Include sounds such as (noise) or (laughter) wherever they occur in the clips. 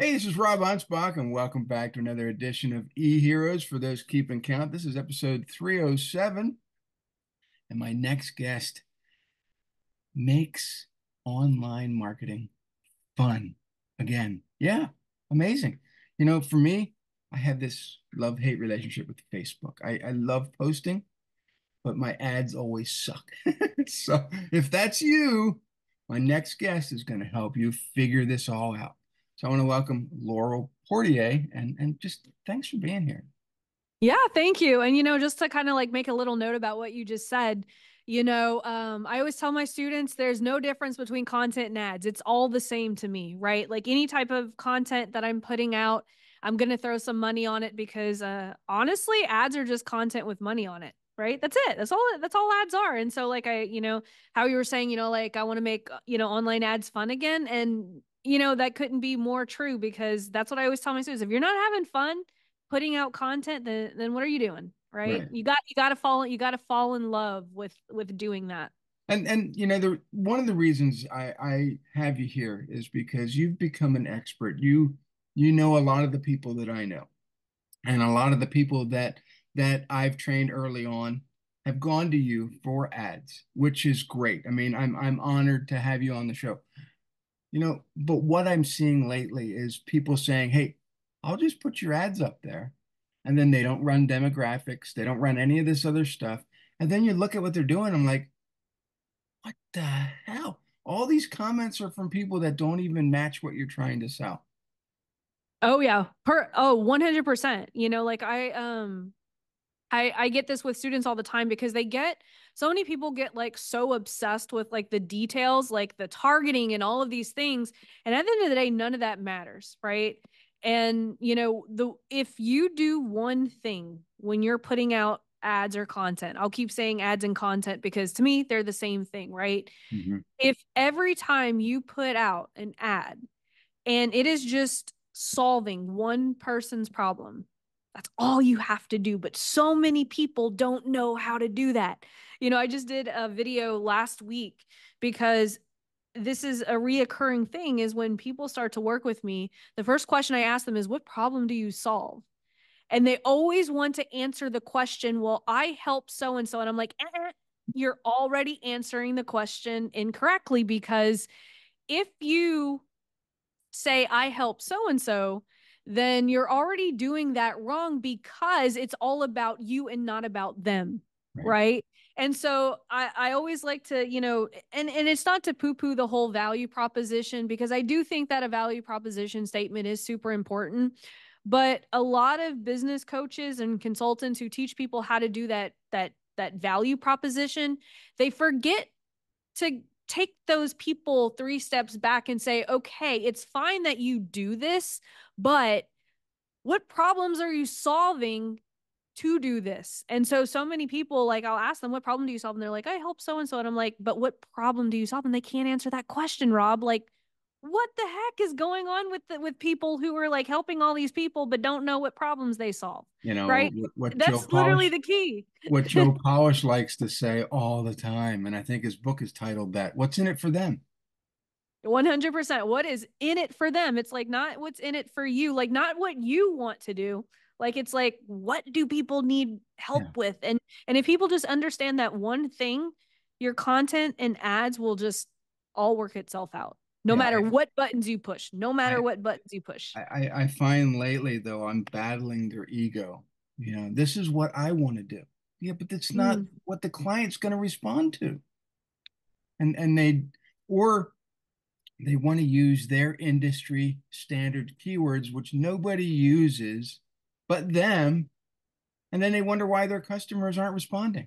Hey, this is Rob Anspach, and welcome back to another edition of E Heroes. For those keeping count, this is episode 307. And my next guest makes online marketing fun again. Yeah, amazing. You know, for me, I have this love hate relationship with Facebook. I, I love posting, but my ads always suck. (laughs) so if that's you, my next guest is going to help you figure this all out. So I want to welcome Laurel Portie and and just thanks for being here. Yeah, thank you. And you know, just to kind of like make a little note about what you just said, you know, um, I always tell my students there's no difference between content and ads. It's all the same to me, right? Like any type of content that I'm putting out, I'm going to throw some money on it because uh, honestly, ads are just content with money on it right that's it that's all that's all ads are and so like i you know how you were saying you know like i want to make you know online ads fun again and you know, that couldn't be more true because that's what I always tell my students. If you're not having fun putting out content, then then what are you doing? Right? right. You got you gotta fall you gotta fall in love with with doing that. And and you know, the one of the reasons I, I have you here is because you've become an expert. You you know a lot of the people that I know. And a lot of the people that that I've trained early on have gone to you for ads, which is great. I mean, I'm I'm honored to have you on the show. You know, but what I'm seeing lately is people saying, hey, I'll just put your ads up there. And then they don't run demographics, they don't run any of this other stuff. And then you look at what they're doing, I'm like, what the hell? All these comments are from people that don't even match what you're trying to sell. Oh yeah. Per oh, 100%. You know, like I um I I get this with students all the time because they get so many people get like so obsessed with like the details, like the targeting and all of these things, and at the end of the day none of that matters, right? And you know, the if you do one thing when you're putting out ads or content, I'll keep saying ads and content because to me they're the same thing, right? Mm-hmm. If every time you put out an ad and it is just solving one person's problem that's all you have to do. But so many people don't know how to do that. You know, I just did a video last week because this is a reoccurring thing is when people start to work with me, the first question I ask them is, What problem do you solve? And they always want to answer the question, Well, I help so and so. And I'm like, eh, eh, You're already answering the question incorrectly because if you say, I help so and so, then you're already doing that wrong because it's all about you and not about them. Right. right? And so I, I always like to, you know, and, and it's not to poo poo the whole value proposition because I do think that a value proposition statement is super important. But a lot of business coaches and consultants who teach people how to do that, that, that value proposition, they forget to take those people three steps back and say, okay, it's fine that you do this, but what problems are you solving to do this? And so, so many people, like, I'll ask them, what problem do you solve? And they're like, I help so and so. And I'm like, but what problem do you solve? And they can't answer that question, Rob. Like, what the heck is going on with the, with people who are like helping all these people but don't know what problems they solve you know right? what, what that's Joe literally Polish, the key. what (laughs) joe polish likes to say all the time and i think his book is titled that what's in it for them? 100% what is in it for them? It's like not what's in it for you like not what you want to do. Like it's like what do people need help yeah. with? And and if people just understand that one thing your content and ads will just all work itself out no yeah, matter I, what buttons you push no matter I, what buttons you push. I, I find lately though i'm battling their ego. You know this is what i want to do. Yeah but that's not mm. what the client's going to respond to. And and they or they want to use their industry standard keywords which nobody uses but them and then they wonder why their customers aren't responding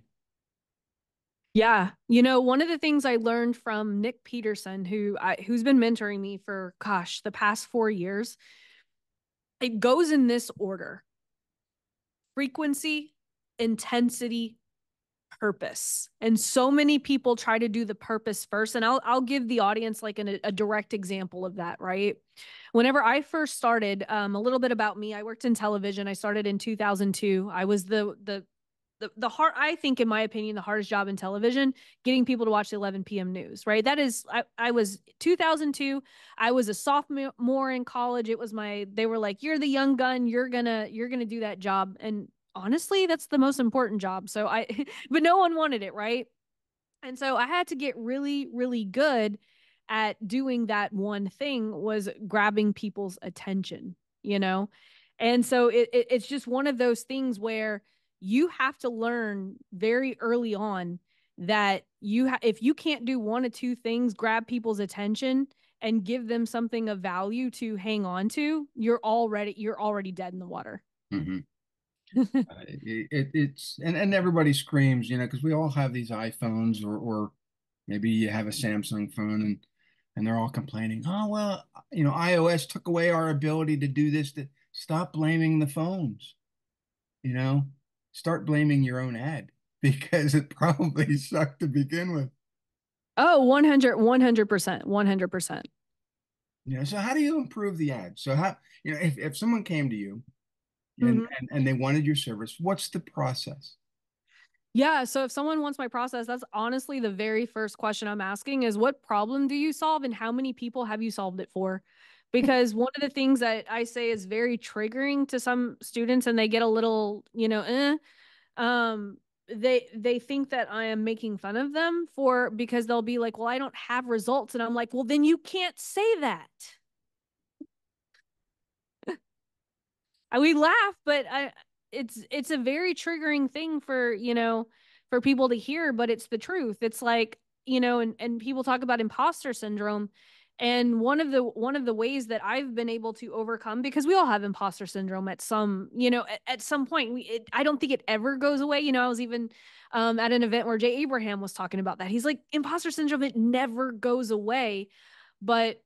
yeah, you know, one of the things I learned from Nick Peterson, who I, who's been mentoring me for gosh, the past 4 years, it goes in this order. Frequency, intensity, purpose. And so many people try to do the purpose first and I'll I'll give the audience like an, a direct example of that, right? Whenever I first started, um, a little bit about me, I worked in television. I started in 2002. I was the the the, the hard i think in my opinion the hardest job in television getting people to watch the 11 p.m news right? That is i, I was 2002 i was a sophomore in college. It was my they were like you're the young gun. You're gonna you're gonna do that job. And honestly that's the most important job. So i (laughs) but no one wanted it right? And so i had to get really really good at doing that one thing was grabbing people's attention you know? And so it, it, it's just one of those things where you have to learn very early on that you ha- if you can't do one or two things grab people's attention and give them something of value to hang on to you're already you're already dead in the water mm-hmm. (laughs) uh, it, it, it's and, and everybody screams you know because we all have these iphones or or maybe you have a samsung phone and and they're all complaining oh well you know ios took away our ability to do this to stop blaming the phones you know start blaming your own ad (laughs) because it probably (laughs) sucked to begin with. Oh, 100, 100%, 100%. Yeah. So how do you improve the ad? So how, you know, if, if someone came to you and, mm-hmm. and, and they wanted your service, what's the process? Yeah. So if someone wants my process, that's honestly the very first question I'm asking is what problem do you solve and how many people have you solved it for? Because one of the things that I say is very triggering to some students and they get a little, you know, eh, um, they they think that I am making fun of them for because they'll be like, "Well, I don't have results." And I'm like, "Well, then you can't say that." (laughs) we laugh, but I it's it's a very triggering thing for, you know, for people to hear, but it's the truth. It's like, you know, and and people talk about imposter syndrome and one of the one of the ways that i've been able to overcome because we all have imposter syndrome at some you know at, at some point we it, i don't think it ever goes away. You know i was even um, at an event where jay abraham was talking about that. He's like imposter syndrome it never goes away. But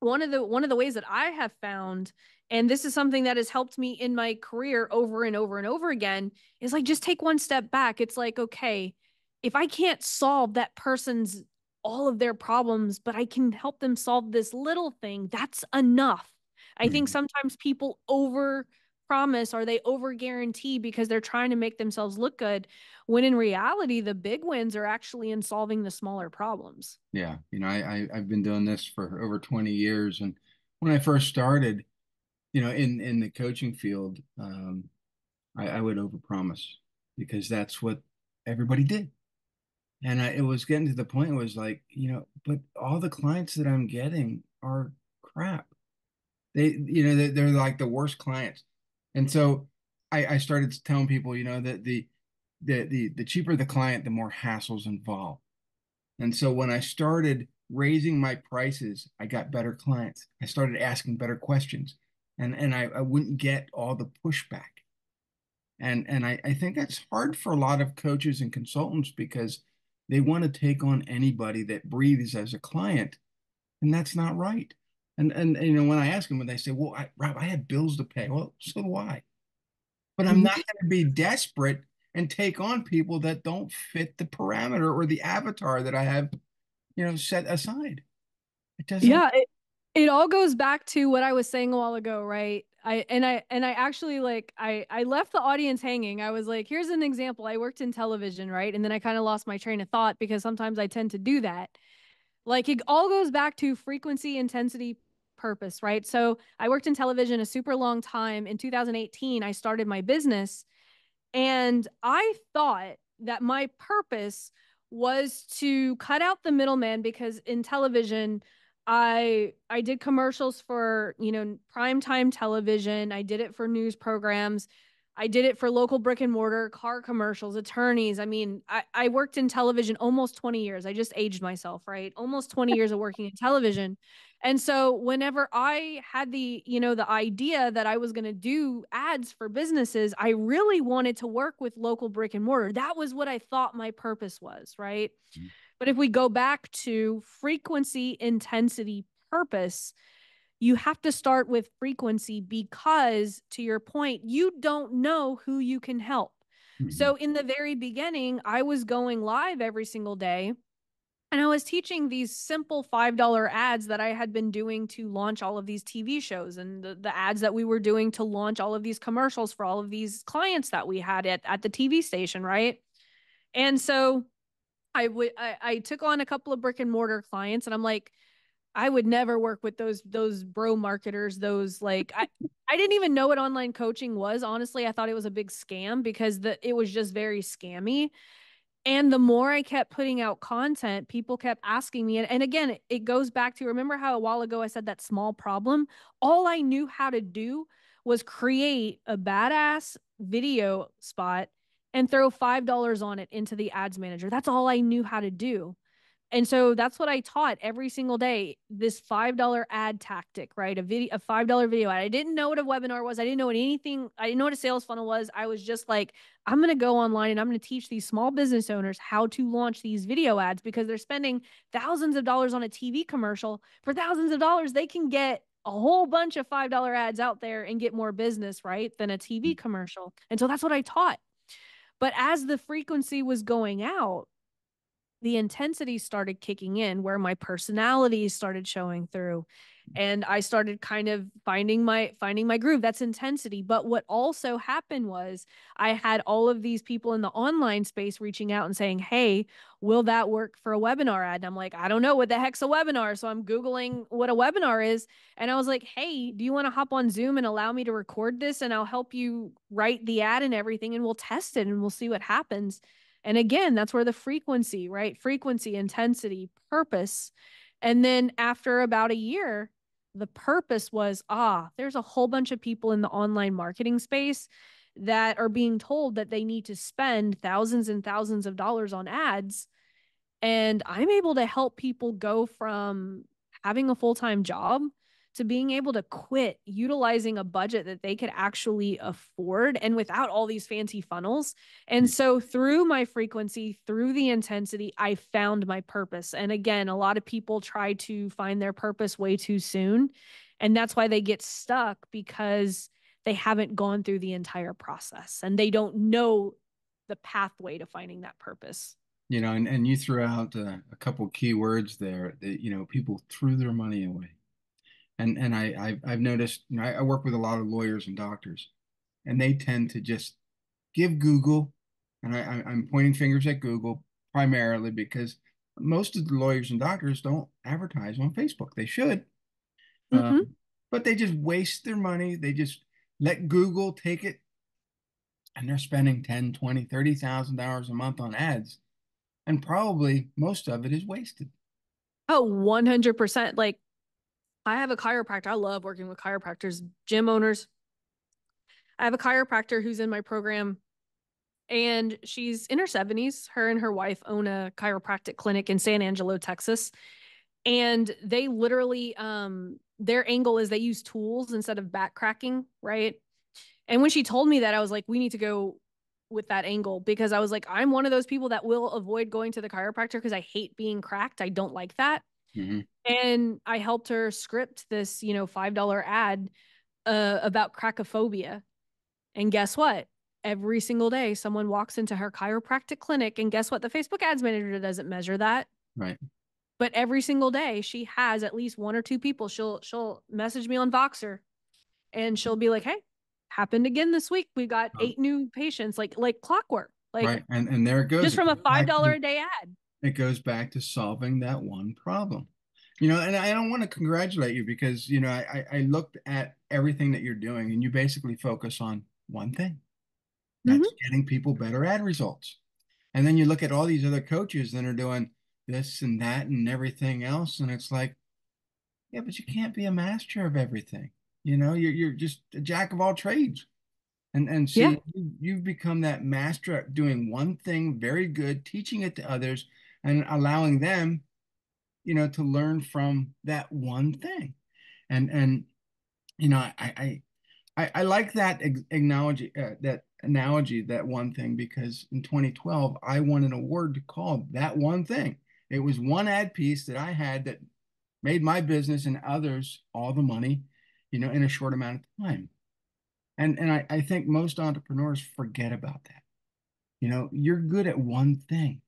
one of the one of the ways that i have found and this is something that has helped me in my career over and over and over again is like just take one step back. It's like okay if i can't solve that person's all of their problems, but I can help them solve this little thing. That's enough. I mm think mm-hmm. sometimes people over promise or they over guarantee because they're trying to make themselves look good when in reality the big wins are actually in solving the smaller problems yeah you know i, I have been doing this for over 20 years and when i first started you know in in the coaching field um i, I would over promise because that's what everybody did and I, it was getting to the point it was like you know but all the clients that i'm getting are crap. They you know they're, they're like the worst clients. And so I, I started telling people you know that the the the the cheaper the client the more hassles involved. And so when i started raising my prices i got better clients. I started asking better questions. And and i, I wouldn't get all the pushback. And and I, I think that's hard for a lot of coaches and consultants because they want to take on anybody that breathes as a client, and that's not right. And and, and you know when I ask them, when they say, "Well, I, Rob, I have bills to pay," well, so do I. But I'm mm-hmm. not going to be desperate and take on people that don't fit the parameter or the avatar that I have, you know, set aside. It doesn't. Yeah, it, it all goes back to what I was saying a while ago, right? I and I and I actually like I I left the audience hanging. I was like, here's an example. I worked in television, right? And then I kind of lost my train of thought because sometimes I tend to do that. Like it all goes back to frequency, intensity, purpose, right? So I worked in television a super long time. In 2018, I started my business and I thought that my purpose was to cut out the middleman because in television I I did commercials for, you know, primetime television. I did it for news programs. I did it for local brick and mortar, car commercials, attorneys. I mean, I, I worked in television almost 20 years. I just aged myself, right? Almost 20 years of working in television. And so whenever I had the, you know, the idea that I was going to do ads for businesses, I really wanted to work with local brick and mortar. That was what I thought my purpose was, right? Mm-hmm. But if we go back to frequency, intensity, purpose, you have to start with frequency because, to your point, you don't know who you can help. Mm-hmm. So, in the very beginning, I was going live every single day and I was teaching these simple $5 ads that I had been doing to launch all of these TV shows and the, the ads that we were doing to launch all of these commercials for all of these clients that we had at, at the TV station, right? And so I would I, I took on a couple of brick and mortar clients and I'm like, I would never work with those those bro marketers, those like I (laughs) I didn't even know what online coaching was. Honestly, I thought it was a big scam because the it was just very scammy. And the more I kept putting out content, people kept asking me. And, and again, it goes back to remember how a while ago I said that small problem? All I knew how to do was create a badass video spot and throw $5 on it into the ads manager. That's all I knew how to do. And so that's what I taught every single day. This five dollar ad tactic, right? A video, a five dollar video ad. I didn't know what a webinar was. I didn't know what anything. I didn't know what a sales funnel was. I was just like, I'm going to go online and I'm going to teach these small business owners how to launch these video ads because they're spending thousands of dollars on a TV commercial. For thousands of dollars, they can get a whole bunch of five dollar ads out there and get more business, right? Than a TV mm. commercial. And so that's what I taught. But as the frequency was going out, the intensity started kicking in where my personality started showing through and i started kind of finding my finding my groove. That's intensity. But what also happened was i had all of these people in the online space reaching out and saying hey will that work for a webinar ad? And i'm like i don't know what the heck's a webinar. So i'm googling what a webinar is and i was like hey do you want to hop on zoom and allow me to record this and i'll help you write the ad and everything and we'll test it and we'll see what happens and again, that's where the frequency, right? Frequency, intensity, purpose. And then after about a year, the purpose was ah, there's a whole bunch of people in the online marketing space that are being told that they need to spend thousands and thousands of dollars on ads. And I'm able to help people go from having a full time job to being able to quit utilizing a budget that they could actually afford and without all these fancy funnels. And mm. so through my frequency, through the intensity, I found my purpose. And again, a lot of people try to find their purpose way too soon. And that's why they get stuck because they haven't gone through the entire process and they don't know the pathway to finding that purpose you know and, and you threw out uh, a couple key words there that you know people threw their money away and and I I've, I've noticed you know I, work with a lot of lawyers and doctors, and they tend to just give Google, and I, I'm pointing fingers at Google primarily because most of the lawyers and doctors don't advertise on Facebook. They should, mm-hmm. um, but they just waste their money. They just let Google take it, and they're spending 10, 20, 30,000 dollars a month on ads, and probably most of it is wasted. Oh, 100%. Like I have a chiropractor. I love working with chiropractors, gym owners. I have a chiropractor who's in my program and she's in her 70s. Her and her wife own a chiropractic clinic in San Angelo, Texas. And they literally um their angle is they use tools instead of back cracking, right? And when she told me that, I was like, we need to go with that angle because I was like, I'm one of those people that will avoid going to the chiropractor because I hate being cracked. I don't like that. Mm-hmm. And I helped her script this, you know, $5 ad uh, about crackophobia. And guess what? Every single day, someone walks into her chiropractic clinic, and guess what? The Facebook ads manager doesn't measure that. Right. But every single day, she has at least one or two people. She'll she'll message me on Voxer, and she'll be like, "Hey, happened again this week. We got eight new patients, like like clockwork. Like, right. And and there it goes. Just from a five dollar a day ad it goes back to solving that one problem. You know and i don't want to congratulate you because you know i i looked at everything that you're doing and you basically focus on one thing. That's mm-hmm. getting people better ad results. And then you look at all these other coaches that are doing this and that and everything else and it's like yeah but you can't be a master of everything. You know you're, you're just a jack of all trades. And and so yeah. you, you've become that master at doing one thing very good teaching it to others and allowing them, you know, to learn from that one thing. And and you know, I I I, like that analogy uh, that analogy that one thing because in 2012 I won an award called that one thing. It was one ad piece that I had that made my business and others all the money, you know, in a short amount of time. And and I, I think most entrepreneurs forget about that. You know, you're good at one thing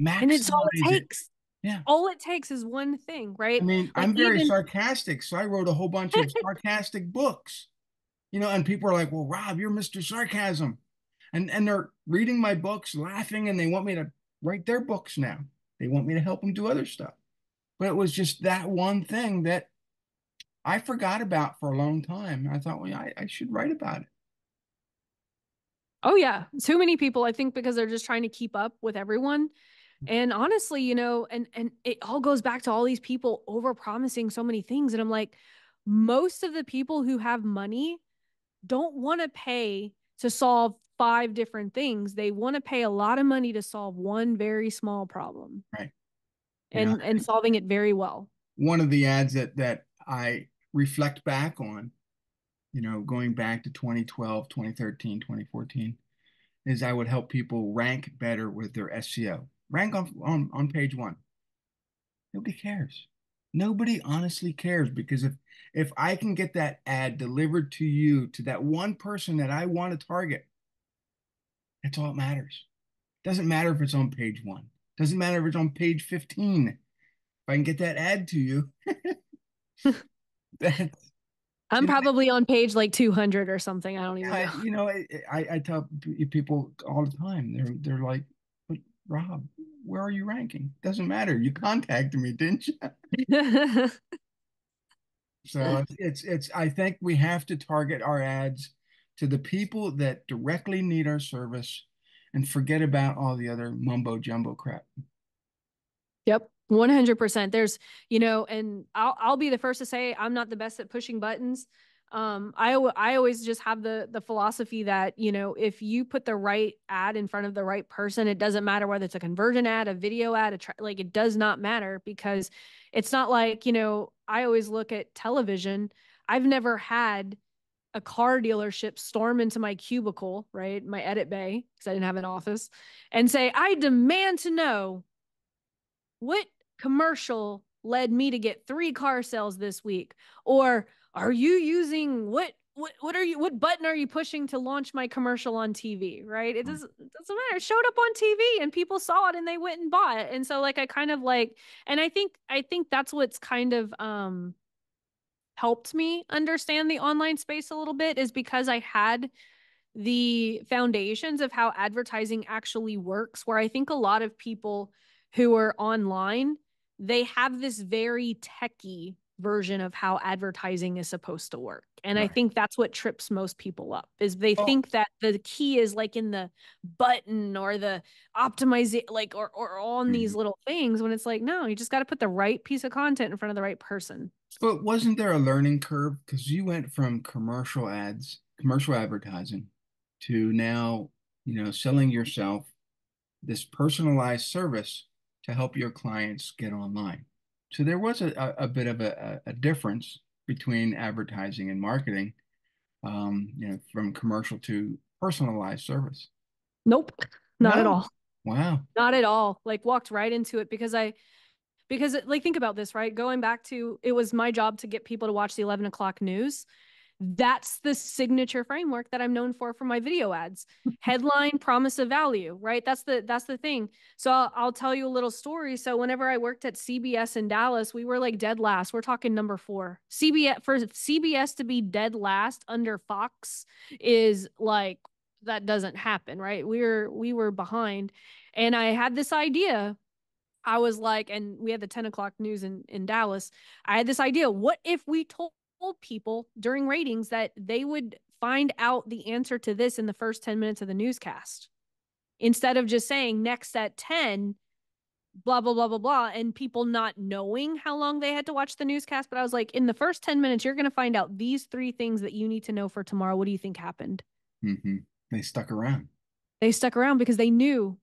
Maximize and it's all it takes. Yeah. All it takes is one thing, right? I mean, like I'm very even... sarcastic, so I wrote a whole bunch of sarcastic books. You know, and people are like, "Well, Rob, you're Mr. Sarcasm." And and they're reading my books, laughing, and they want me to write their books now. They want me to help them do other stuff. But it was just that one thing that I forgot about for a long time. I thought, well, I, I should write about it. Oh yeah, too many people. I think because they're just trying to keep up with everyone. And honestly, you know, and and it all goes back to all these people over promising so many things. And I'm like, most of the people who have money don't want to pay to solve five different things. They want to pay a lot of money to solve one very small problem. Right. And yeah. and solving it very well. One of the ads that that I reflect back on, you know, going back to 2012, 2013, 2014, is I would help people rank better with their SEO. Rank on on, on page one. Nobody cares. Nobody honestly cares because if if I can get that ad delivered to you to that one person that I want to target, that's all that matters. Doesn't matter if it's on page one. Doesn't matter if it's on page 15. If I can get that ad to you, (laughs) that's I'm probably on page like 200 or something. I don't even I, know. You know, I, I tell people all the time, they're, they're like, Rob, where are you ranking? Doesn't matter. You contacted me, didn't you? (laughs) so it's, it's, I think we have to target our ads to the people that directly need our service and forget about all the other mumbo jumbo crap. Yep. 100%. There's, you know, and I'll, I'll be the first to say I'm not the best at pushing buttons. Um, I, I always just have the, the philosophy that, you know, if you put the right ad in front of the right person, it doesn't matter whether it's a conversion ad, a video ad, a tra- like it does not matter because it's not like, you know, I always look at television. I've never had a car dealership storm into my cubicle, right? My edit bay, because I didn't have an office, and say, I demand to know what commercial led me to get three car sales this week? Or are you using what what what are you what button are you pushing to launch my commercial on TV? Right? It doesn't it doesn't matter. It showed up on TV and people saw it and they went and bought it. And so like I kind of like and I think I think that's what's kind of um helped me understand the online space a little bit is because I had the foundations of how advertising actually works where I think a lot of people who are online they have this very techy version of how advertising is supposed to work and right. i think that's what trips most people up is they oh. think that the key is like in the button or the optimization like or, or on mm-hmm. these little things when it's like no you just got to put the right piece of content in front of the right person but wasn't there a learning curve because you went from commercial ads commercial advertising to now you know selling yourself this personalized service to help your clients get online. So there was a, a, bit of a, a difference between advertising and marketing, um, you know, from commercial to personalized service. Nope, not no. at all. Wow. Not at all. Like walked right into it because I, because like think about this, right? Going back to it was my job to get people to watch the 11 o'clock news that's the signature framework that i'm known for for my video ads. Headline promise of value right? That's the that's the thing. So I'll, I'll, tell you a little story. So whenever i worked at cbs in dallas we were like dead last. We're talking number four. Cbs for cbs to be dead last under fox is like that doesn't happen right? We were we were behind. And i had this idea. I was like, and we had the 10 o'clock news in, in Dallas. I had this idea. What if we told told people during ratings that they would find out the answer to this in the first 10 minutes of the newscast. Instead of just saying next at 10 blah blah blah blah blah and people not knowing how long they had to watch the newscast. But i was like in the first 10 minutes you're going to find out these three things that you need to know for tomorrow. What do you think happened? Mm-hmm. they stuck around. They stuck around because they knew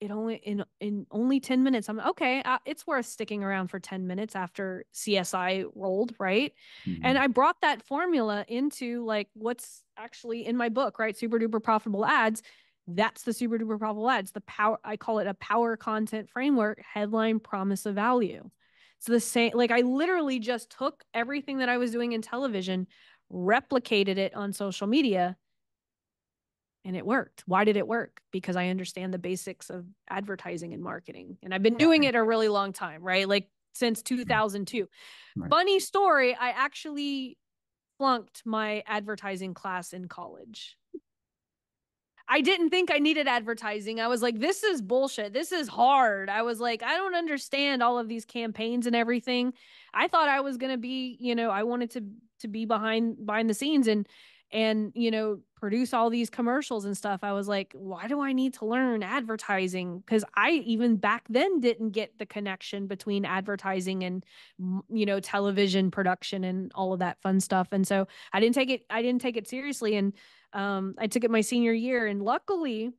it only in in only 10 minutes i'm okay uh, it's worth sticking around for 10 minutes after csi rolled right? Mm-hmm. and i brought that formula into like what's actually in my book right? Super duper profitable ads. That's the super duper profitable ads. The power i call it a power content framework headline promise of value. It's the same like i literally just took everything that i was doing in television replicated it on social media and it worked. Why did it work? Because I understand the basics of advertising and marketing. And I've been doing it a really long time, right? Like since 2002. Right. Funny story, I actually flunked my advertising class in college. I didn't think I needed advertising. I was like, this is bullshit. This is hard. I was like, I don't understand all of these campaigns and everything. I thought I was going to be, you know, I wanted to to be behind behind the scenes and and you know produce all these commercials and stuff i was like why do i need to learn advertising? Because i even back then didn't get the connection between advertising and you know television production and all of that fun stuff and so i didn't take it i didn't take it seriously and um, i took it my senior year and luckily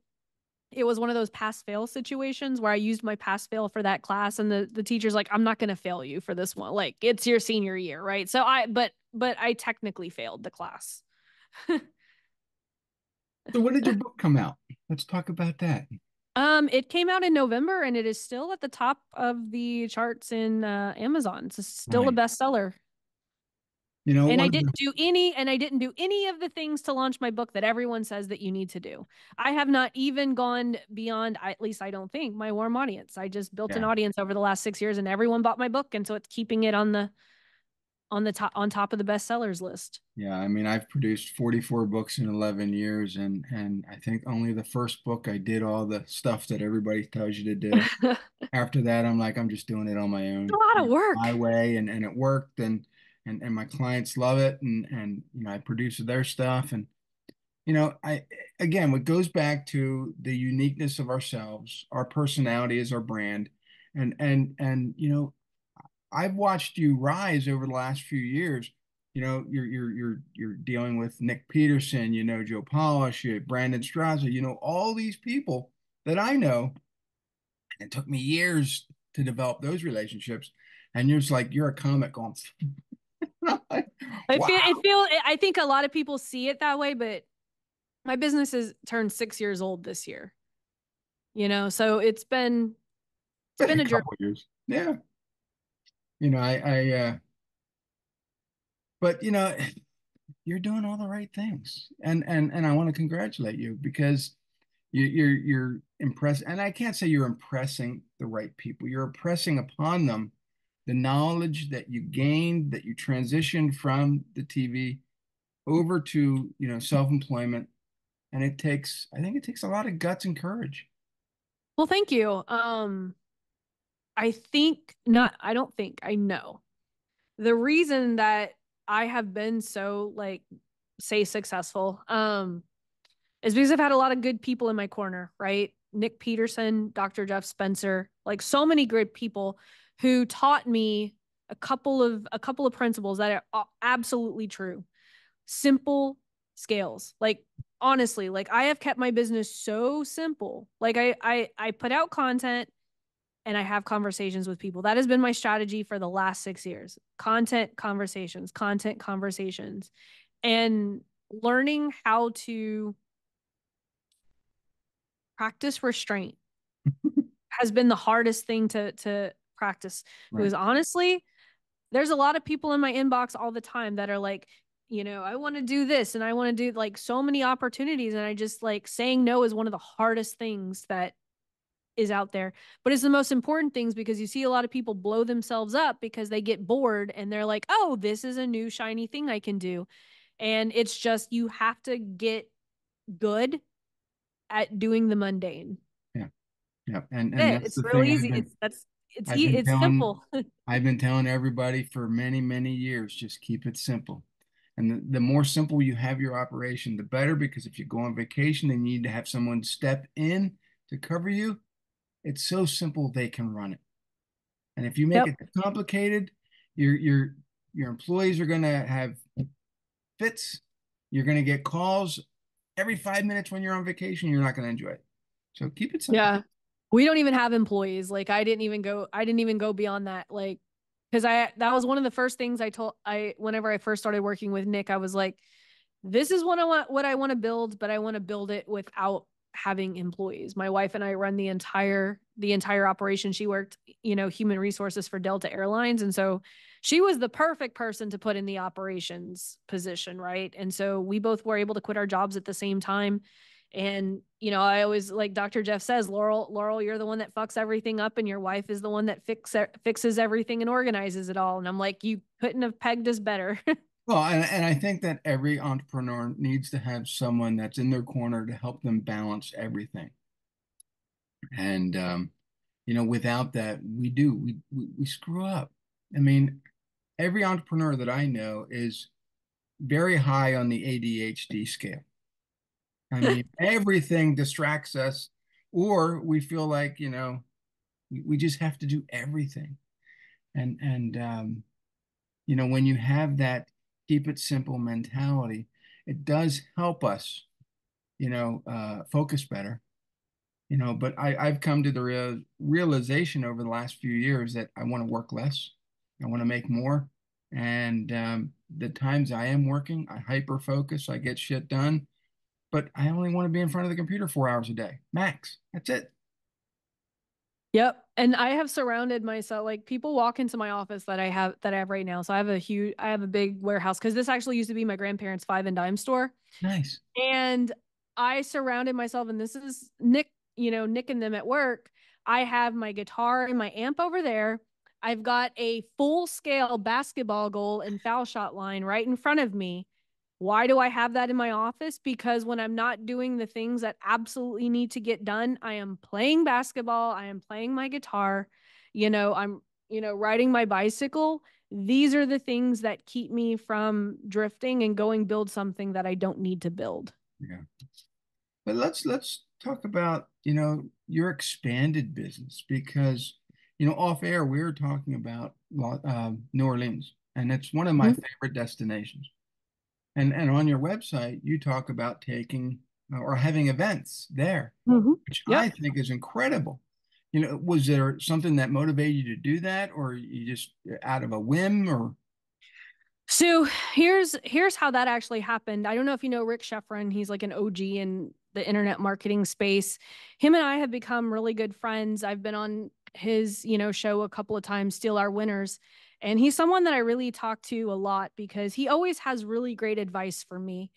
it was one of those pass fail situations where I used my pass fail for that class and the the teacher's like I'm not going to fail you for this one like it's your senior year right? So I but but I technically failed the class (laughs) so when did your book come out? Let's talk about that. Um, it came out in November and it is still at the top of the charts in uh, Amazon. It's still right. a bestseller. You know, and I didn't the... do any, and I didn't do any of the things to launch my book that everyone says that you need to do. I have not even gone beyond, at least I don't think, my warm audience. I just built yeah. an audience over the last six years, and everyone bought my book, and so it's keeping it on the on the top on top of the bestsellers list. Yeah, I mean, I've produced 44 books in 11 years, and and I think only the first book I did all the stuff that everybody tells you to do. (laughs) After that, I'm like, I'm just doing it on my own. It's a lot of work. My way, and and it worked, and and and my clients love it, and and you know, I produce their stuff, and you know, I again, what goes back to the uniqueness of ourselves, our personality is our brand, and and and you know I've watched you rise over the last few years. You know, you're you're you're you're dealing with Nick Peterson, you know, Joe Polish, you Brandon Straza, you know, all these people that I know. And it took me years to develop those relationships. And you're just like, you're a comic on. like, (laughs) wow. I feel, I feel, I think a lot of people see it that way, but my business has turned six years old this year. You know, so it's been, it's (laughs) been a, a journey. Years. Yeah you know, I, I, uh, but you know, (sighs) you're doing all the right things, and and and I want to congratulate you because you, you're you're impressed, and I can't say you're impressing the right people. You're impressing upon them the knowledge that you gained, that you transitioned from the TV over to you know self-employment, and it takes, I think, it takes a lot of guts and courage. Well, thank you. Um, I think not, I don't think, I know. The reason that I have been so like say successful um is because I've had a lot of good people in my corner, right? Nick Peterson, Dr. Jeff Spencer, like so many great people who taught me a couple of a couple of principles that are absolutely true. Simple scales. Like honestly, like I have kept my business so simple. Like I I I put out content and I have conversations with people. That has been my strategy for the last six years content conversations, content conversations, and learning how to practice restraint (laughs) has been the hardest thing to to practice right. because honestly there's a lot of people in my inbox all the time that are like you know i want to do this and i want to do like so many opportunities and i just like saying no is one of the hardest things that is out there but it's the most important things because you see a lot of people blow themselves up because they get bored and they're like oh this is a new shiny thing i can do. And it's just you have to get good at doing the mundane. Yeah. Yeah. And, and eh, it's really easy. been, it's that's it's e- it's telling, simple. (laughs) I've been telling everybody for many many years just keep it simple. And the, the more simple you have your operation the better because if you go on vacation and you need to have someone step in to cover you it's so simple they can run it. And if you make yep. it complicated, your your your employees are going to have fits. You're going to get calls every five minutes when you're on vacation. You're not going to enjoy it. So keep it simple. Yeah, we don't even have employees. Like I didn't even go. I didn't even go beyond that. Like because I that was one of the first things I told I whenever I first started working with Nick. I was like, this is what I want. What I want to build, but I want to build it without having employees. My wife and I run the entire the entire operation. She worked, you know, human resources for Delta Airlines and so she was the perfect person to put in the operations position, right? And so we both were able to quit our jobs at the same time And, you know, I always like Dr. Jeff says, Laurel, Laurel, you're the one that fucks everything up and your wife is the one that fix, fixes everything and organizes it all. And I'm like, you couldn't have pegged us better. (laughs) well, and, and I think that every entrepreneur needs to have someone that's in their corner to help them balance everything. And, um, you know, without that, we do, we, we, we screw up. I mean, every entrepreneur that I know is very high on the ADHD scale. I (laughs) mean, everything distracts us, or we feel like, you know, we, we just have to do everything. And, and, um, you know, when you have that keep it simple mentality, it does help us, you know, uh, focus better. You know, but I, I've come to the real, realization over the last few years that I want to work less. I want to make more. And um, the times I am working, I hyper focus, I get shit done but I only want to be in front of the computer four hours a day, max. That's it. Yep. And I have surrounded myself like people walk into my office that I have that I have right now. So I have a huge I have a big warehouse because this actually used to be my grandparents' five and dime store. Nice. And I surrounded myself, and this is Nick, you know, Nick and them at work. I have my guitar and my amp over there. I've got a full scale basketball goal and foul shot line right in front of me. Why do I have that in my office? Because when I'm not doing the things that absolutely need to get done, I am playing basketball, I am playing my guitar, you know, I'm, you know, riding my bicycle. These are the things that keep me from drifting and going build something that I don't need to build. Yeah. But let's let's talk about, you know, your expanded business because, you know, off air we were talking about uh, New Orleans and it's one of my mm-hmm. favorite destinations. And and on your website, you talk about taking uh, or having events there, mm-hmm. which yep. I think is incredible. You know, was there something that motivated you to do that, or you just uh, out of a whim, or? So here's here's how that actually happened. I don't know if you know Rich Schefren. He's like an OG in the internet marketing space. Him and I have become really good friends. I've been on his you know show a couple of times, Steal Our Winners, and he's someone that I really talk to a lot because he always has really great advice for me.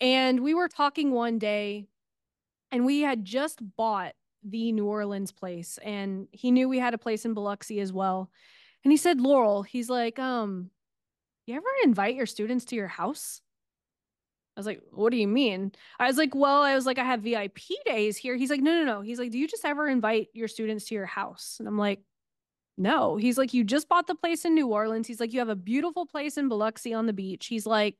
And we were talking one day, and we had just bought the New Orleans place, and he knew we had a place in Biloxi as well. And he said, Laurel, he's like, um, you ever invite your students to your house? I was like, what do you mean? I was like, well, I was like, I have VIP days here. He's like, no, no, no. He's like, do you just ever invite your students to your house? And I'm like, no, he's like, you just bought the place in New Orleans. He's like, you have a beautiful place in Biloxi on the beach. He's like,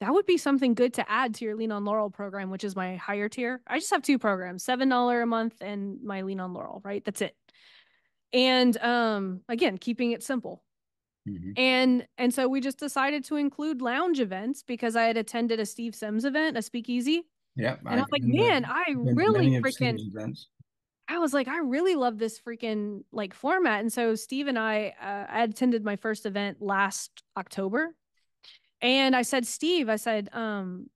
that would be something good to add to your Lean on Laurel program, which is my higher tier. I just have two programs, $7 a month and my Lean on Laurel, right? That's it. And um, again, keeping it simple. Mm-hmm. And and so we just decided to include lounge events because I had attended a Steve Sims event, a speakeasy. Yeah. And I, am like, man, I really freaking I was like, I really love this freaking like format. And so Steve and I, uh, I attended my first event last October. And I said, Steve, I said, um,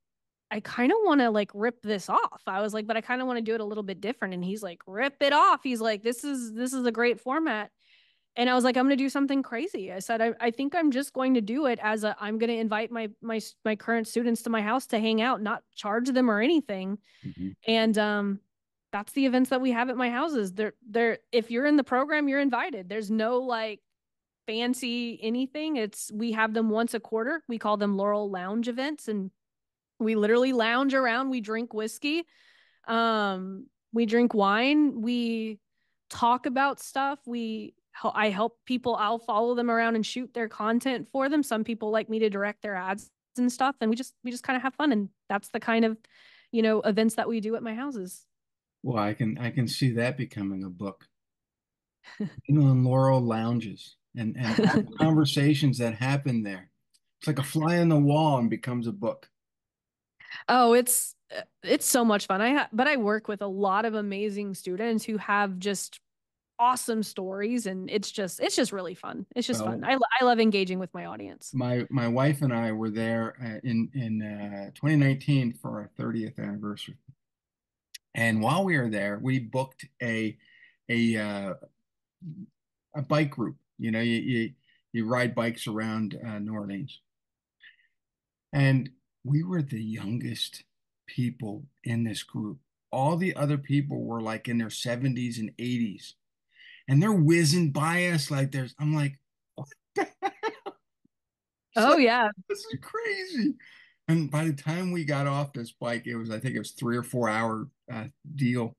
I kind of want to like rip this off. I was like, but I kind of want to do it a little bit different. And he's like, rip it off. He's like, this is, this is a great format. And I was like, I'm going to do something crazy. I said, I, I think I'm just going to do it as a, I'm going to invite my, my, my current students to my house to hang out, not charge them or anything. Mm-hmm. And, um, that's the events that we have at my houses. They're they're if you're in the program, you're invited. There's no like fancy anything. It's we have them once a quarter. We call them Laurel Lounge events and we literally lounge around, we drink whiskey. Um we drink wine, we talk about stuff. We I help people, I'll follow them around and shoot their content for them. Some people like me to direct their ads and stuff and we just we just kind of have fun and that's the kind of you know events that we do at my houses well, I can I can see that becoming a book. you know, in Laurel lounges and and (laughs) conversations that happen there. It's like a fly on the wall and becomes a book. Oh, it's it's so much fun. I ha- but I work with a lot of amazing students who have just awesome stories and it's just it's just really fun. It's just well, fun. I I love engaging with my audience. My my wife and I were there uh, in in uh, 2019 for our 30th anniversary. And while we were there, we booked a a uh, a bike group. You know, you you, you ride bikes around uh, New Orleans, and we were the youngest people in this group. All the other people were like in their 70s and 80s. And they're whizzing by us like there's I'm like, what the (laughs) hell? (laughs) Oh like, yeah. This is crazy. And by the time we got off this bike, it was I think it was three or four hour uh, deal.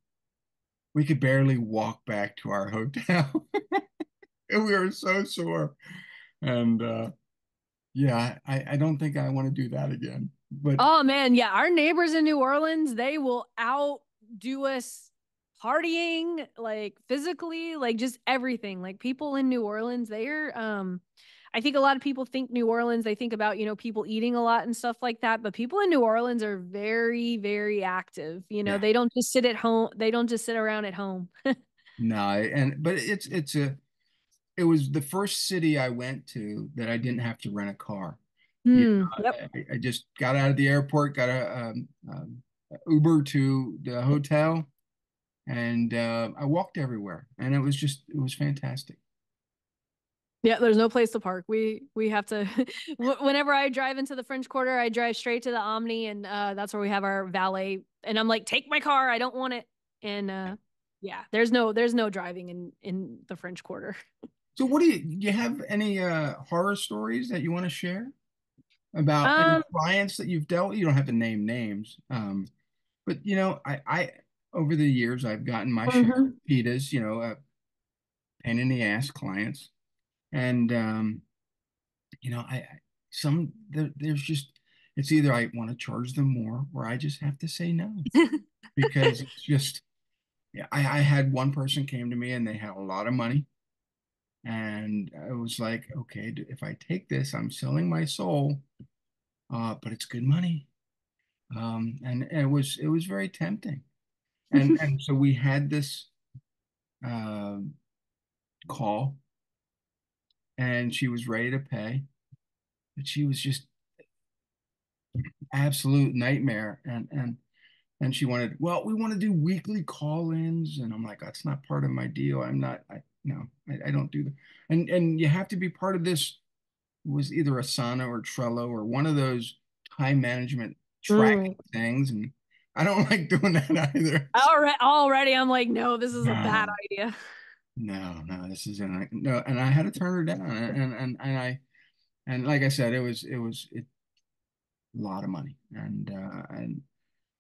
We could barely walk back to our hotel. (laughs) and we were so sore. And uh yeah, I, I don't think I want to do that again. But oh man, yeah, our neighbors in New Orleans, they will outdo us partying, like physically, like just everything. Like people in New Orleans, they're um I think a lot of people think New Orleans, they think about, you know, people eating a lot and stuff like that. But people in New Orleans are very, very active. You know, yeah. they don't just sit at home, they don't just sit around at home. (laughs) no, and but it's it's a it was the first city I went to that I didn't have to rent a car. Mm, you know, yep. I, I, just got out of the airport, got a um, um, Uber to the hotel, and uh, I walked everywhere, and it was just it was fantastic. Yeah, there's no place to park. We we have to. (laughs) whenever I drive into the French Quarter, I drive straight to the Omni, and uh, that's where we have our valet. And I'm like, take my car. I don't want it. And uh, yeah, there's no there's no driving in in the French Quarter. So, what do you do? You have any uh, horror stories that you want to share about um, clients that you've dealt? You don't have to name names, um, but you know, I, I over the years I've gotten my mm-hmm. share of PITAs, you know, uh, pain in the ass clients, and um, you know, I, I some there, there's just it's either I want to charge them more or I just have to say no (laughs) because it's just yeah. I, I had one person came to me and they had a lot of money and I was like, okay, if I take this, I'm selling my soul, uh, but it's good money. Um, and, and, it was it was very tempting. And (laughs) and so we had this uh, call, and she was ready to pay, but she was just absolute nightmare. And and and she wanted, well, we want to do weekly call-ins, and I'm like, that's not part of my deal. I'm not. I, no, I, I, don't do that. And and you have to be part of this. Was either Asana or Trello or one of those time management tracking mm. things, and I don't (laughs) like doing that either. Already, already, I'm like, no, this is a bad idea. No, no, this isn't. No, and I had to turn her down, and and and I, and like I said, it was it was it, a lot of money, and uh, and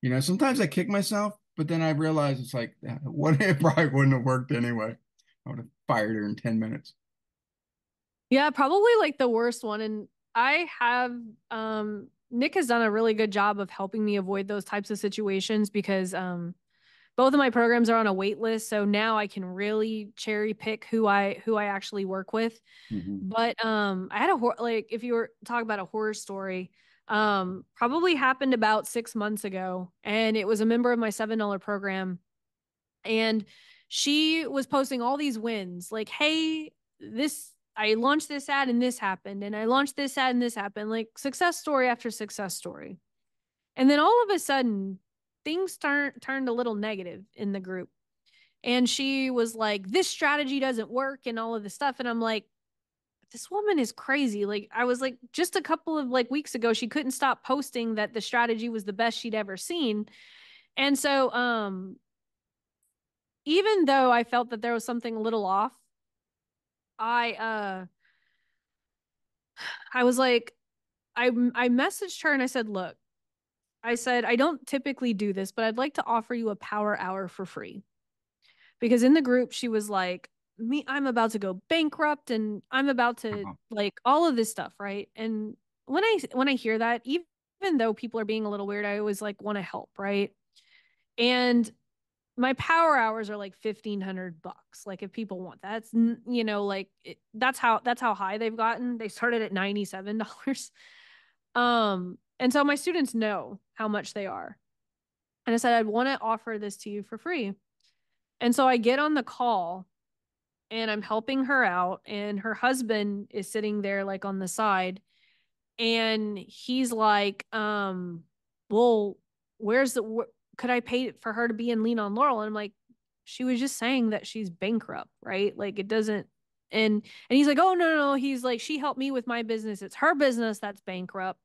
you know sometimes I kick myself, but then I realize it's like, (laughs) what it probably wouldn't have worked anyway. I would have fired her in 10 minutes. Yeah, probably like the worst one. And I have um Nick has done a really good job of helping me avoid those types of situations because um both of my programs are on a wait list so now i can really cherry pick who i who i actually work with mm-hmm. but um i had a hor- like if you were talking about a horror story um probably happened about six months ago and it was a member of my seven dollar program and she was posting all these wins like hey this i launched this ad and this happened and i launched this ad and this happened like success story after success story and then all of a sudden things turned turned a little negative in the group. And she was like this strategy doesn't work and all of this stuff. And i'm like this woman is crazy. Like i was like just a couple of like weeks ago she couldn't stop posting that the strategy was the best she'd ever seen. And so um even though I felt that there was something a little off, I uh (sighs) I was like I I messaged her and I said, "Look, I said I don't typically do this, but I'd like to offer you a power hour for free." Because in the group she was like, "Me I'm about to go bankrupt and I'm about to uh-huh. like all of this stuff, right?" And when I when I hear that, even though people are being a little weird, I always like want to help, right? And my power hours are like 1500 bucks like if people want that. that's you know like it, that's how that's how high they've gotten they started at 97 dollars (laughs) um and so my students know how much they are and i said i'd want to offer this to you for free and so i get on the call and i'm helping her out and her husband is sitting there like on the side and he's like um well where's the wh- could I pay for her to be in Lean on Laurel? And I'm like, she was just saying that she's bankrupt, right? Like it doesn't and and he's like, "Oh no, no, no." He's like, "She helped me with my business. It's her business that's bankrupt."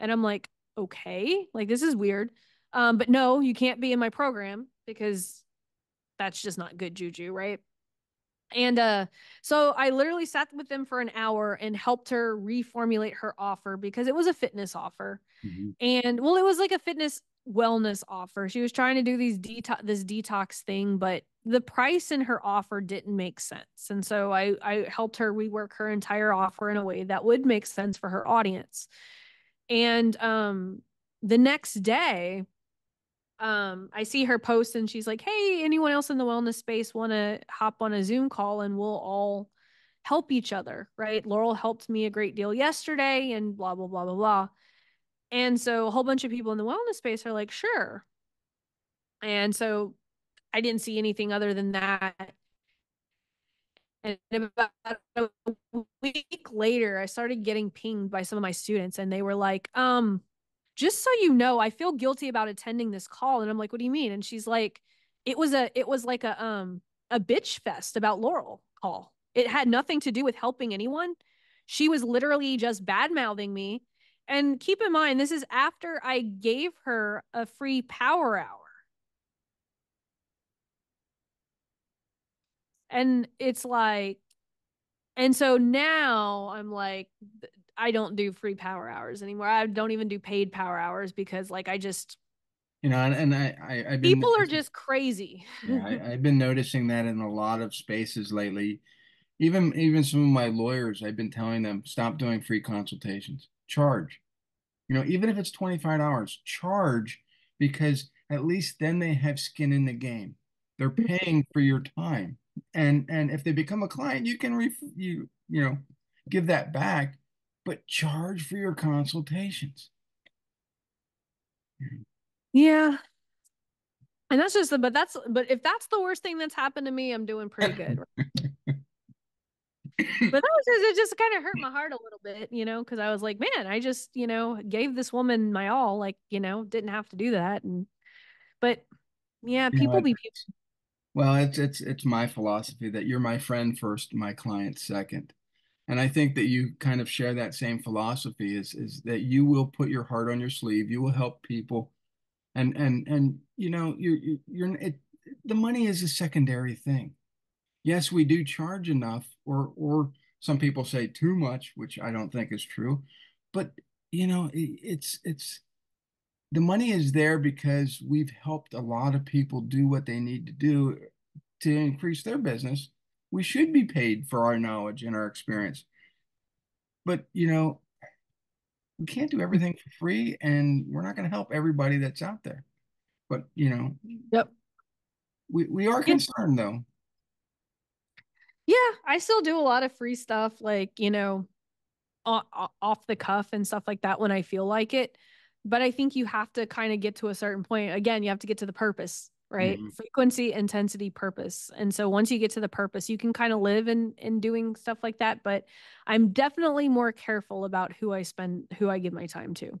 And I'm like, "Okay. Like this is weird." Um, but no, you can't be in my program because that's just not good juju, right? And uh so I literally sat with them for an hour and helped her reformulate her offer because it was a fitness offer. Mm-hmm. And well, it was like a fitness wellness offer. She was trying to do these detox this detox thing, but the price in her offer didn't make sense. And so I I helped her rework her entire offer in a way that would make sense for her audience. And um the next day um I see her post and she's like, "Hey, anyone else in the wellness space want to hop on a Zoom call and we'll all help each other, right? Laurel helped me a great deal yesterday and blah blah blah blah blah." And so a whole bunch of people in the wellness space are like, "Sure." And so I didn't see anything other than that. And about a week later, I started getting pinged by some of my students, and they were like, um, just so you know, I feel guilty about attending this call. And I'm like, what do you mean? And she's like, it was a, it was like a, um, a bitch fest about Laurel call. It had nothing to do with helping anyone. She was literally just bad mouthing me. And keep in mind, this is after I gave her a free power hour. And it's like, and so now I'm like, I don't do free power hours anymore. I don't even do paid power hours because like I just you know, and, and I, I I've been people are just crazy. yeah, I, (laughs) I've been noticing that in a lot of spaces lately. Even even some of my lawyers, I've been telling them stop doing free consultations. Charge. You know, even if it's 25 hours, charge because at least then they have skin in the game. They're paying for your time. And and if they become a client, you can ref, you you know, give that back but charge for your consultations. Yeah. And that's just the, but that's, but if that's the worst thing that's happened to me, I'm doing pretty good. (laughs) but that was just, it just kind of hurt my heart a little bit, you know, because I was like, man, I just, you know, gave this woman my all, like, you know, didn't have to do that. And, but yeah, people you know, be people. Well, it's, it's, it's my philosophy that you're my friend first, my client second and I think that you kind of share that same philosophy is is that you will put your heart on your sleeve, you will help people, and and and you know you're you're it, the money is a secondary thing. Yes, we do charge enough, or or some people say too much, which I don't think is true, but you know it, it's it's the money is there because we've helped a lot of people do what they need to do to increase their business we should be paid for our knowledge and our experience. But, you know, we can't do everything for free and we're not going to help everybody that's out there. But, you know, yep. We, we are concerned though. Yeah, I still do a lot of free stuff like, you know, off the cuff and stuff like that when I feel like it. But I think you have to kind of get to a certain point. Again, you have to get to the purpose right mm-hmm. frequency intensity purpose and so once you get to the purpose you can kind of live in in doing stuff like that but i'm definitely more careful about who i spend who i give my time to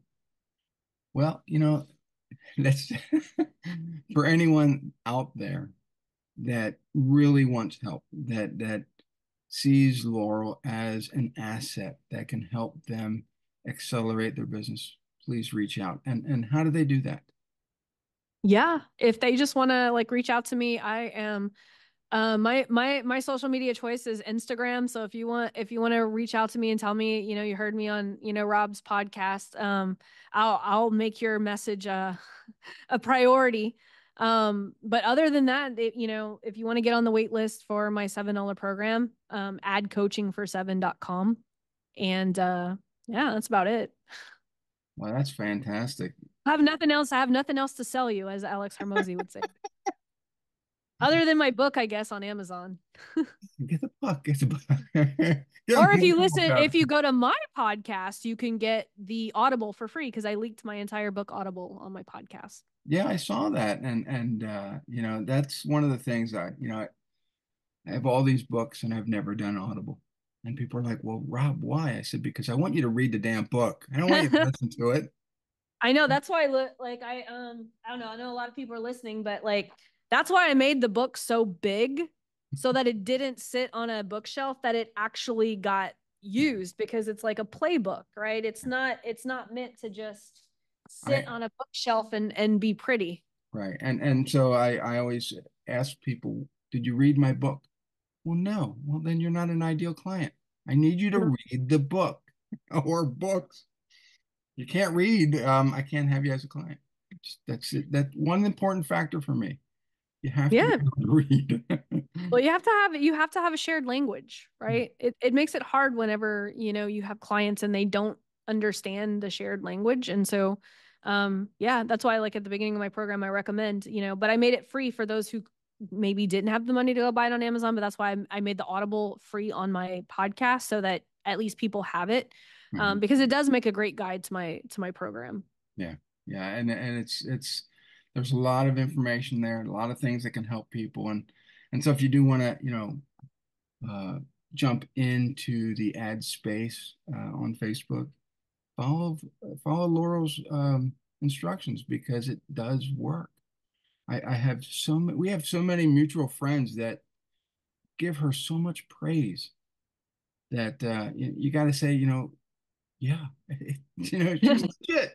well you know (laughs) that's (laughs) for anyone out there that really wants help that that sees laurel as an asset that can help them accelerate their business please reach out and and how do they do that yeah if they just want to like reach out to me i am uh, my my my social media choice is Instagram. So if you want if you want to reach out to me and tell me, you know, you heard me on, you know, Rob's podcast, um, I'll I'll make your message uh, (laughs) a priority. Um, but other than that, it, you know, if you want to get on the wait list for my seven dollar program, um, ad coaching for seven.com. And uh yeah, that's about it. Well, that's fantastic. I have nothing else. I have nothing else to sell you, as Alex Hormozi would say. (laughs) Other than my book, I guess, on Amazon. (laughs) get the book. (laughs) Get the book. or if you listen, if you go to my podcast, you can get the Audible for free because I leaked my entire book Audible on my podcast. Yeah, I saw that, and and uh, you know that's one of the things I you know I have all these books and I've never done Audible. And people are like, "Well, Rob, why?" I said, "Because I want you to read the damn book. I don't want you to (laughs) listen to it." I know that's why I look like I um I don't know I know a lot of people are listening but like that's why I made the book so big so that it didn't sit on a bookshelf that it actually got used because it's like a playbook right it's not it's not meant to just sit I, on a bookshelf and and be pretty. Right. And and so I I always ask people, did you read my book? Well, no. Well, then you're not an ideal client. I need you to read the book (laughs) or books. You can't read. Um, I can't have you as a client. That's it. That's one important factor for me. You have yeah. (laughs) to read. well, you have to have you have to have a shared language, right? It it makes it hard whenever, you know, you have clients and they don't understand the shared language. And so um yeah, that's why like at the beginning of my program I recommend, you know, but I made it free for those who maybe didn't have the money to go buy it on Amazon, but that's why I, I made the Audible free on my podcast so that at least people have it. Um, mm-hmm. because it does make a great guide to my to my program. Yeah. Yeah, and and it's it's there's a lot of information there, a lot of things that can help people, and and so if you do want to, you know, uh, jump into the ad space uh, on Facebook, follow follow Laurel's um, instructions because it does work. I, I have so many, we have so many mutual friends that give her so much praise that uh, you, you got to say, you know, yeah, (laughs) you know, she's (laughs) legit.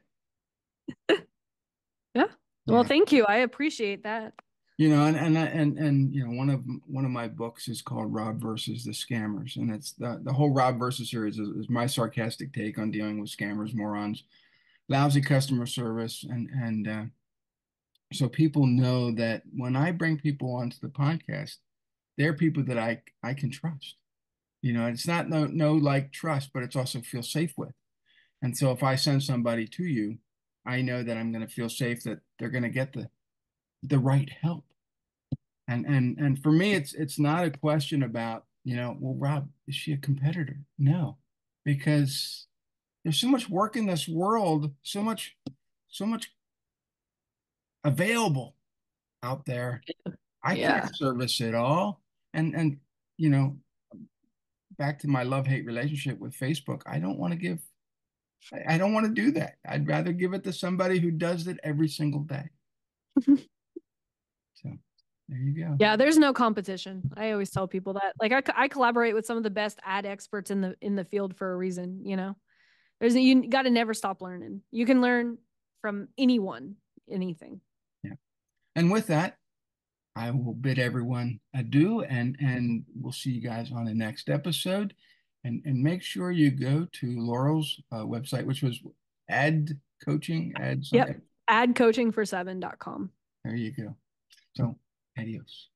yeah. Well, thank you. I appreciate that. You know, and and and and you know, one of one of my books is called Rob versus the Scammers, and it's the the whole Rob versus series is, is my sarcastic take on dealing with scammers, morons, lousy customer service, and and uh, so people know that when I bring people onto the podcast, they're people that I I can trust. You know, it's not no no like trust, but it's also feel safe with. And so if I send somebody to you, I know that I'm going to feel safe that they're going to get the the right help. And and and for me, it's it's not a question about you know, well, Rob, is she a competitor? No, because there's so much work in this world, so much, so much available out there. I yeah. can't service it all. And and you know, back to my love hate relationship with Facebook, I don't want to give I don't want to do that. I'd rather give it to somebody who does it every single day. (laughs) so there you go. Yeah, there's no competition. I always tell people that. Like I, I collaborate with some of the best ad experts in the in the field for a reason. You know, there's you got to never stop learning. You can learn from anyone, anything. And with that, I will bid everyone adieu, and and we'll see you guys on the next episode and and make sure you go to Laurel's uh, website, which was ad coaching ad. Yep, adcoachingfor7.com. There you go. So, adios.